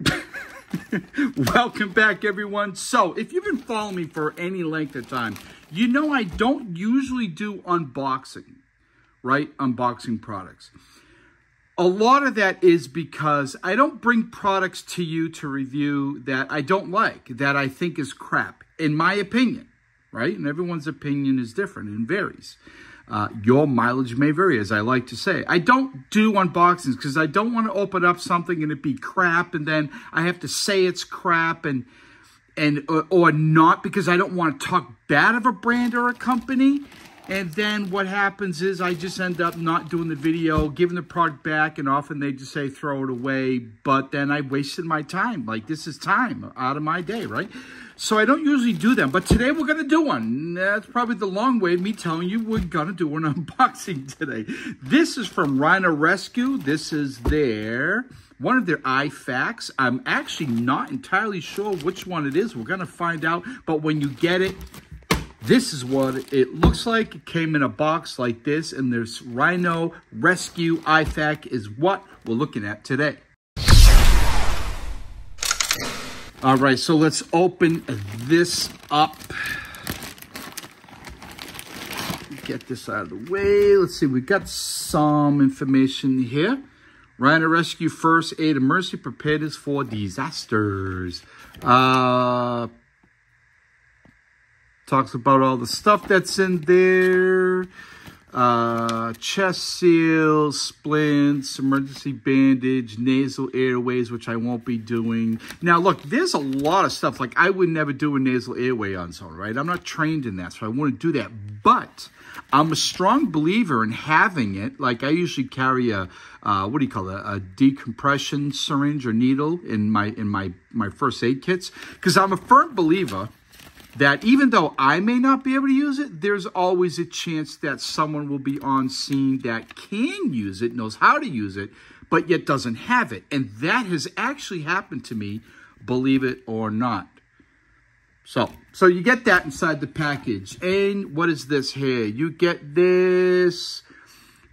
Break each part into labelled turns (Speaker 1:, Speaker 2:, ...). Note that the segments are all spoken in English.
Speaker 1: Welcome back, everyone. So, if you've been following me for any length of time, you know I don't usually do unboxing, right? Unboxing products. A lot of that is because I don't bring products to you to review that I don't like, that I think is crap, in my opinion, right? And everyone's opinion is different and varies. Uh, your mileage may vary, as I like to say. I don't do unboxings because I don't want to open up something and it be crap, and then I have to say it's crap and and or, or not because I don't want to talk bad of a brand or a company. And then what happens is I just end up not doing the video, giving the product back, and often they just say throw it away. But then I wasted my time. Like this is time out of my day, right? So I don't usually do them, but today we're going to do one. That's probably the long way of me telling you we're going to do an unboxing today. This is from Rhino Rescue. This is their, one of their IFAKs. I'm actually not entirely sure which one it is. We're going to find out, but when you get it, this is what it looks like. It came in a box like this, and this Rhino Rescue IFAK is what we're looking at today. All right, so let's open this up. Get this out of the way. Let's see, we got some information here. Rhino Rescue First Aid Mercy, Preparedness for Disasters. Uh, talks about all the stuff that's in there uh, chest seals, splints, emergency bandage, nasal airways, which I won't be doing. Now, look, there's a lot of stuff. Like, I would never do a nasal airway on someone, right? I'm not trained in that, so I wouldn't do that. But I'm a strong believer in having it. Like, I usually carry a, uh, what do you call it, a decompression syringe or needle in my, in my, my first aid kits. Because I'm a firm believer that even though I may not be able to use it, there's always a chance that someone will be on scene that can use it, knows how to use it, but yet doesn't have it. And that has actually happened to me, believe it or not. So, so you get that inside the package. And what is this here? You get this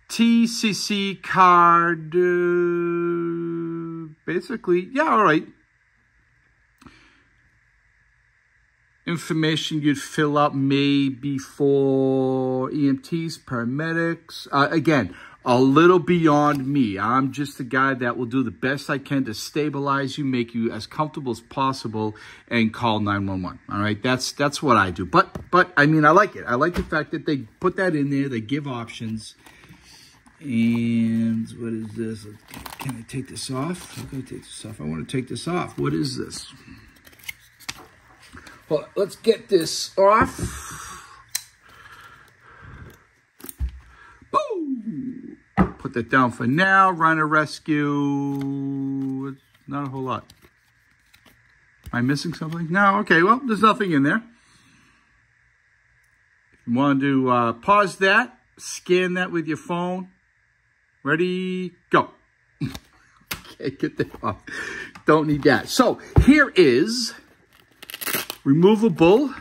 Speaker 1: TCC card. Uh, basically, yeah, all right. Information you'd fill out maybe for EMTs, paramedics. Uh, again, a little beyond me. I'm just a guy that will do the best I can to stabilize you, make you as comfortable as possible, and call 911. All right, that's that's what I do. But but I mean, I like it. I like the fact that they put that in there. They give options. And what is this? Can I take this off? How can I take this off? I want to take this off. What is this? Well, let's get this off. Boom! Put that down for now. Rhino rescue. Not a whole lot. Am I missing something? No? Okay, well, there's nothing in there. If you want to uh, pause that, scan that with your phone. Ready, go. okay, get that off. Don't need that. So, here is removable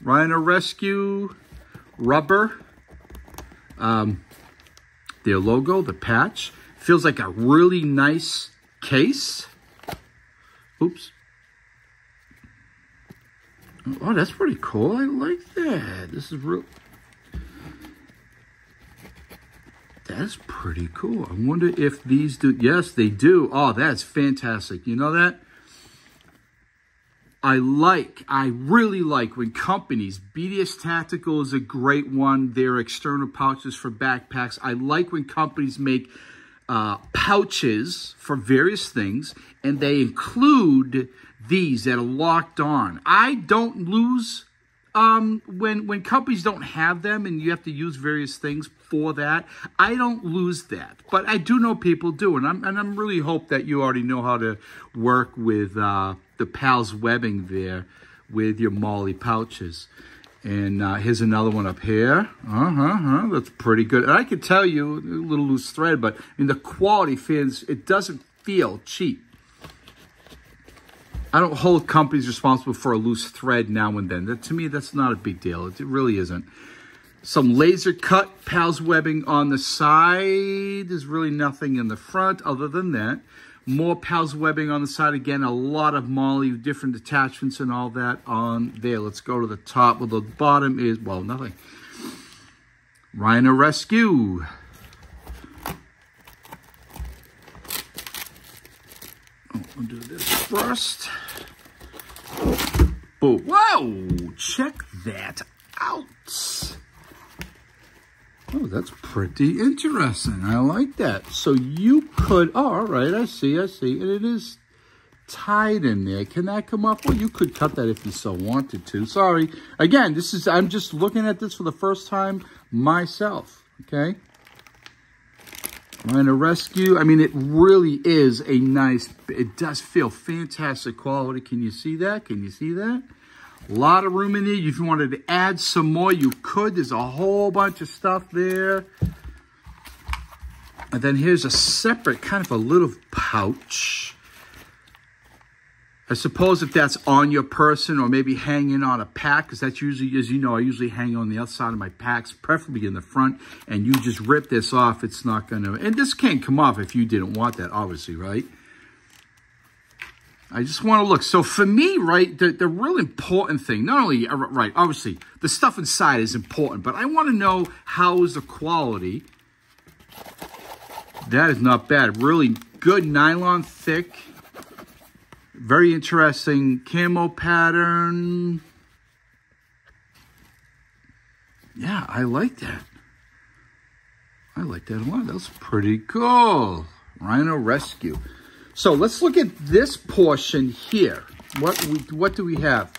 Speaker 1: Rhino Rescue rubber. Um, their logo, the patch. Feels like a really nice case. Oops. Oh, that's pretty cool. I like that. This is real. That's pretty cool. I wonder if these do. Yes, they do. Oh, that's fantastic. You know that? I like, I really like when companies, BDS Tactical is a great one, their external pouches for backpacks. I like when companies make uh, pouches for various things and they include these that are locked on. I don't lose um, when when companies don't have them and you have to use various things for that, I don't lose that. But I do know people do, and I'm and I'm really hope that you already know how to work with uh, the PALS webbing there with your MOLLE pouches. And uh, here's another one up here. Uh-huh, uh-huh, that's pretty good. And I can tell you, a little loose thread, but I mean, the quality feels, it doesn't feel cheap. I don't hold companies responsible for a loose thread now and then. That, to me, that's not a big deal. It really isn't. Some laser cut PALS webbing on the side. There's really nothing in the front other than that. More Pals webbing on the side. Again, a lot of MOLLE, different attachments and all that on there. Let's go to the top. Well, the bottom is, well, nothing. Rhino Rescue. Oh, I'll do this first. Boom. Whoa! Check that out. Oh, that's pretty interesting. I like that. So you could, oh, all right, I see, I see. And it is tied in there. Can that come up? Well, you could cut that if you so wanted to. Sorry. Again, this is, I'm just looking at this for the first time myself, okay? Rhino Rescue. I mean, it really is a nice, it does feel fantastic quality. Can you see that? Can you see that? A lot of room in there. If you wanted to add some more, you could. There's a whole bunch of stuff there. And then here's a separate kind of a little pouch. I suppose if that's on your person or maybe hanging on a pack, because that's usually, as you know, I usually hang on the outside of my packs, preferably in the front, and you just rip this off, it's not going to, and this can't come off if you didn't want that, obviously, right? I just want to look. So for me, right, the, the real important thing, not only, uh, right, obviously, the stuff inside is important, but I want to know how is the quality. That is not bad. Really good nylon thick. Very interesting camo pattern. Yeah, I like that. I like that a lot. That's pretty cool. Rhino Rescue. So let's look at this portion here. What we, what do we have?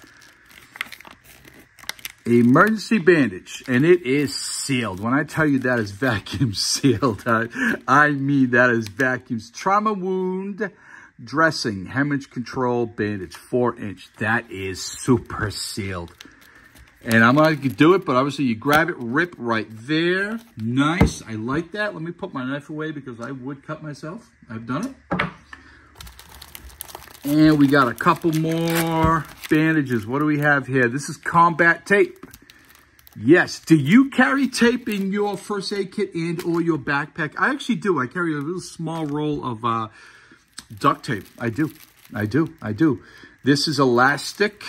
Speaker 1: Emergency bandage, and it is sealed. When I tell you that is vacuum sealed, I, I mean that is vacuums. Trauma wound dressing, hemorrhage control bandage, four inch. That is super sealed. And I'm not to do it, but obviously you grab it, rip right there. Nice. I like that. Let me put my knife away because I would cut myself. I've done it. And we got a couple more bandages. What do we have here? This is combat tape. Yes. Do you carry tape in your first aid kit and or your backpack? I actually do. I carry a little small roll of uh, duct tape. I do. I do. I do. This is elastic.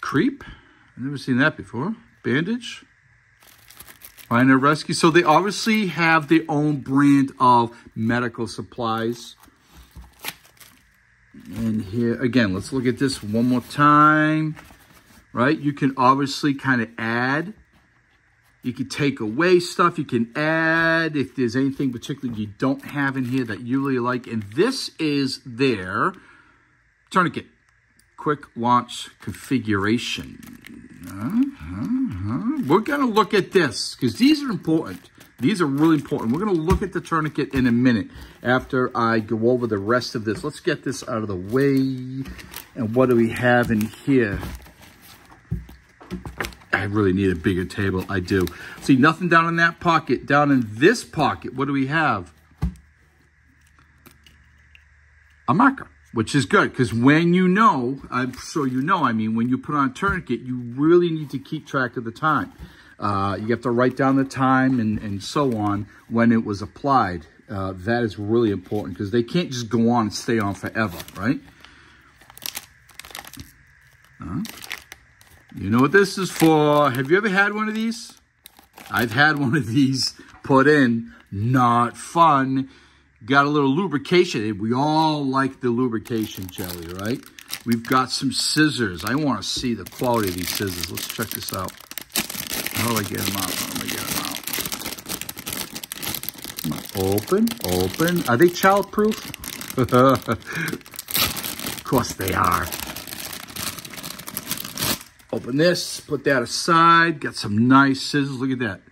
Speaker 1: Creep. I've never seen that before. Bandage. Rhino Rescue. So they obviously have their own brand of medical supplies. And here, again, let's look at this one more time, right? You can obviously kind of add. You can take away stuff. You can add if there's anything particularly you don't have in here that you really like. And this is their tourniquet. Quick launch configuration. Uh -huh. We're going to look at this because these are important. These are really important. We're going to look at the tourniquet in a minute after I go over the rest of this. Let's get this out of the way. And what do we have in here? I really need a bigger table. I do. See, nothing down in that pocket. Down in this pocket, what do we have? A marker, which is good because when you know, I'm sure you know, I mean, when you put on a tourniquet, you really need to keep track of the time. Uh, you have to write down the time and, and so on when it was applied. Uh, that is really important because they can't just go on and stay on forever, right? You know what this is for. Have you ever had one of these? I've had one of these put in. Not fun. Got a little lubrication. We all like the lubrication jelly, right? We've got some scissors. I want to see the quality of these scissors. Let's check this out. I get them out? Do I get them out? Open, open. Are they child-proof? of course they are. Open this, put that aside. Got some nice scissors. Look at that.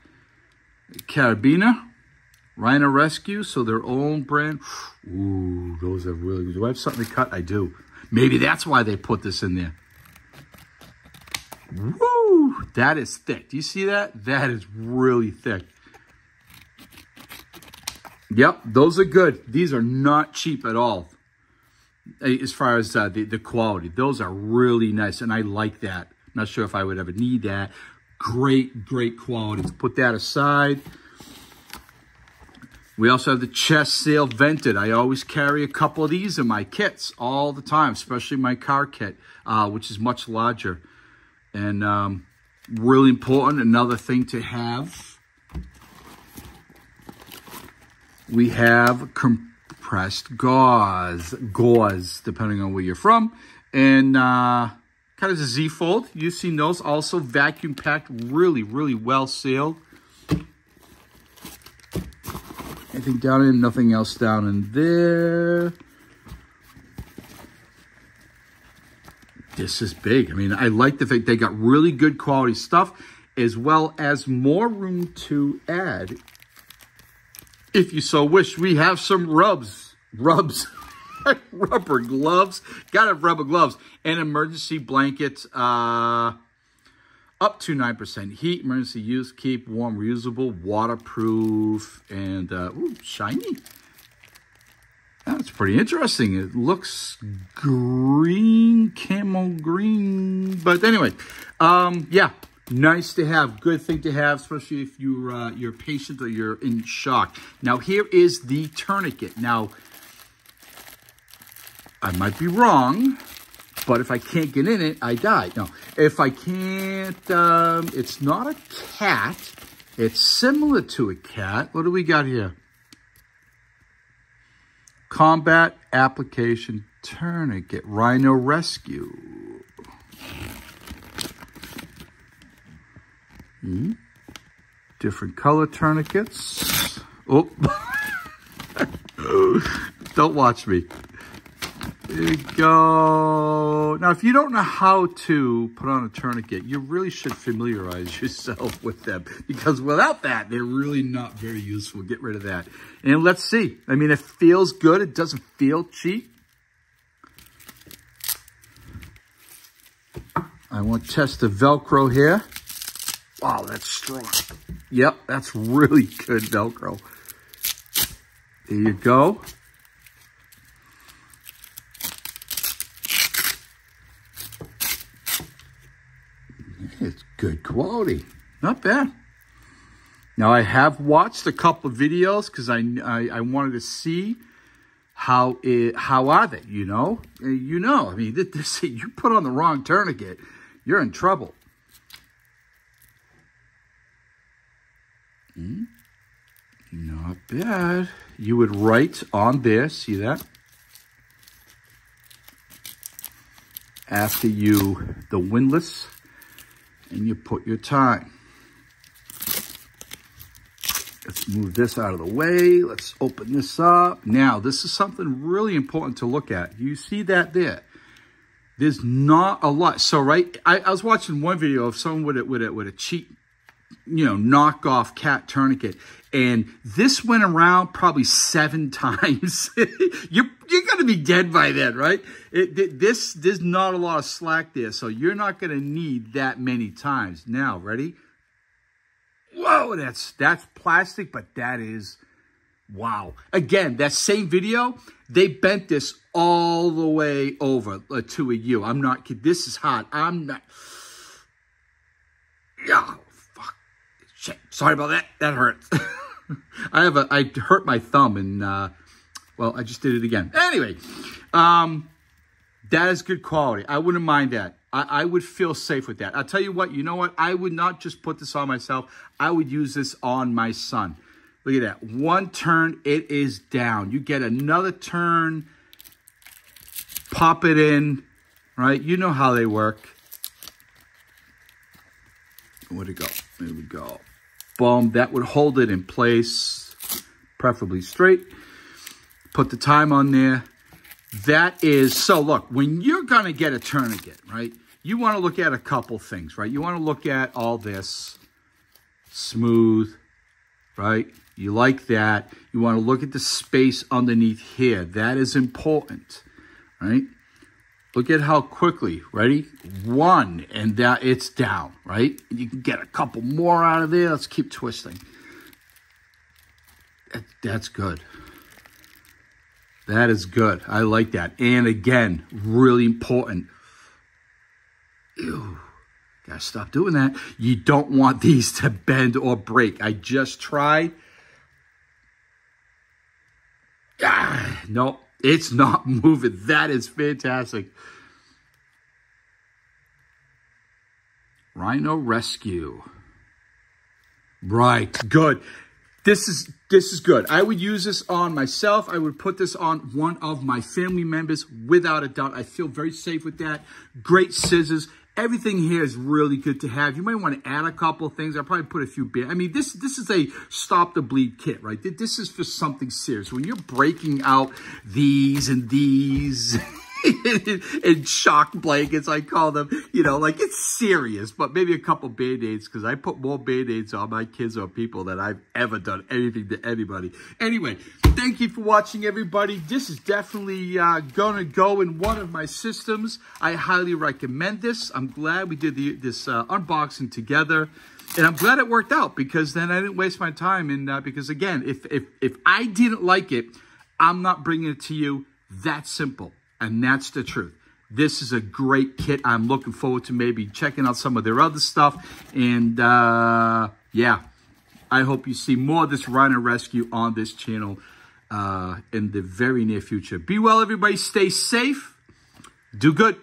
Speaker 1: Carabiner, Rhino Rescue, so their own brand. Ooh, those are really good. Do I have something to cut? I do. Maybe that's why they put this in there. Woo! That is thick. Do you see that? That is really thick. Yep, those are good. These are not cheap at all as far as uh, the, the quality. Those are really nice, and I like that. Not sure if I would ever need that. Great, great quality. Put that aside. We also have the chest seal vented. I always carry a couple of these in my kits all the time, especially my car kit, uh, which is much larger. And um, really important, another thing to have. We have compressed gauze, gauze, depending on where you're from. And uh, kind of a Z-fold. You've seen those also vacuum packed, really, really well sealed. Anything down in, nothing else down in there. This is big. I mean, I like the fact they got really good quality stuff as well as more room to add. If you so wish, we have some rubs. Rubs. rubber gloves. Got to have rubber gloves. And emergency blankets. Uh, up to 9% heat, emergency use, keep warm, reusable, waterproof, and uh, ooh, shiny. That's pretty interesting. It looks green, camel green. But anyway, um, yeah, nice to have. Good thing to have, especially if you're, uh, you're patient or you're in shock. Now, here is the tourniquet. Now, I might be wrong, but if I can't get in it, I die. No, if I can't, um, it's not a cat. It's similar to a cat. What do we got here? Combat Application Tourniquet Rhino Rescue. Hmm. Different color tourniquets. Oh. Don't watch me. There you go. Now, if you don't know how to put on a tourniquet, you really should familiarize yourself with them because without that, they're really not very useful. Get rid of that. And let's see. I mean, it feels good. It doesn't feel cheap. I want to test the Velcro here. Wow, that's strong. Yep, that's really good Velcro. There you go. It's good quality. Not bad. Now, I have watched a couple of videos because I, I, I, wanted to see how it, how are they, you know? You know, I mean, this, you put on the wrong tourniquet, you're in trouble. Hmm? Not bad. You would write on there, see that? After you, the windlass and you put your time. Let's move this out of the way. Let's open this up. Now, this is something really important to look at. You see that there? There's not a lot. So, right, I, I was watching one video of someone with a, with a, with a cheap, you know, knockoff cat tourniquet. And this went around probably seven times. you're you're going to be dead by then, right? It, this There's not a lot of slack there, so you're not going to need that many times. Now, ready? Whoa, that's, that's plastic, but that is, wow. Again, that same video, they bent this all the way over uh, to a U. I'm not kidding. This is hot. I'm not. Yeah. Sorry about that. That hurts. I have a, I hurt my thumb and, uh, well, I just did it again. Anyway, um, that is good quality. I wouldn't mind that. I, I, would feel safe with that. I'll tell you what, you know what? I would not just put this on myself. I would use this on my son. Look at that. One turn, it is down. You get another turn, pop it in, right? You know how they work. Where'd it go? There we go. That would hold it in place, preferably straight. Put the time on there. That is, so look, when you're going to get a tourniquet, right, you want to look at a couple things, right? You want to look at all this smooth, right? You like that. You want to look at the space underneath here. That is important, right? Look at how quickly, ready? One, and that it's down, right? You can get a couple more out of there. Let's keep twisting. That's good. That is good. I like that. And again, really important. Ew. Gotta stop doing that. You don't want these to bend or break. I just tried. Ah, no, it's not moving. That is fantastic. Rhino Rescue. Right, good. This is this is good. I would use this on myself. I would put this on one of my family members without a doubt. I feel very safe with that. Great scissors. Everything here is really good to have. You might want to add a couple things. I'll probably put a few bit. I mean, this this is a stop the bleed kit, right? This is for something serious. When you're breaking out these and these in shock blankets, I call them. You know, like it's serious, but maybe a couple band-aids because I put more band-aids on my kids or people than I've ever done anything to anybody. Anyway, thank you for watching, everybody. This is definitely uh, going to go in one of my systems. I highly recommend this. I'm glad we did the, this uh, unboxing together. And I'm glad it worked out because then I didn't waste my time. And uh, because again, if, if, if I didn't like it, I'm not bringing it to you. That simple. And that's the truth. This is a great kit. I'm looking forward to maybe checking out some of their other stuff. And uh, yeah, I hope you see more of this Rhino Rescue on this channel uh, in the very near future. Be well, everybody. Stay safe. Do good.